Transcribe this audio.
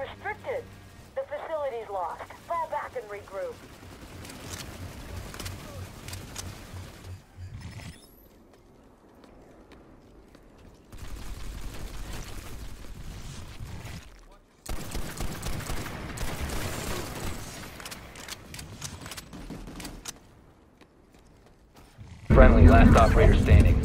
restricted. The facility's lost. Fall back and regroup. Friendly, last operator standing.